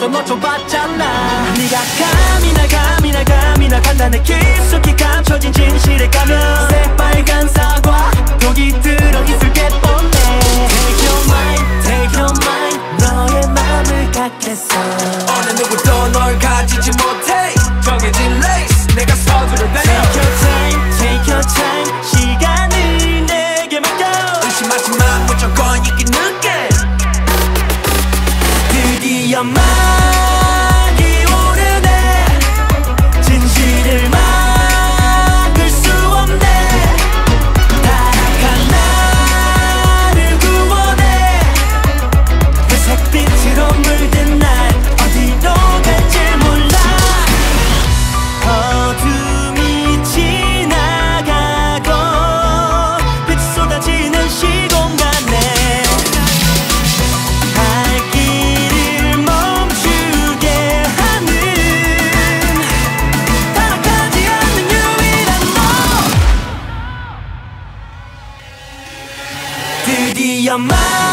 벌써 놓쳐봤잖아. 네가 감이나 감이나 감이나 간단해 깊숙이 감춰진 진실의 가면 your mine. You're mine.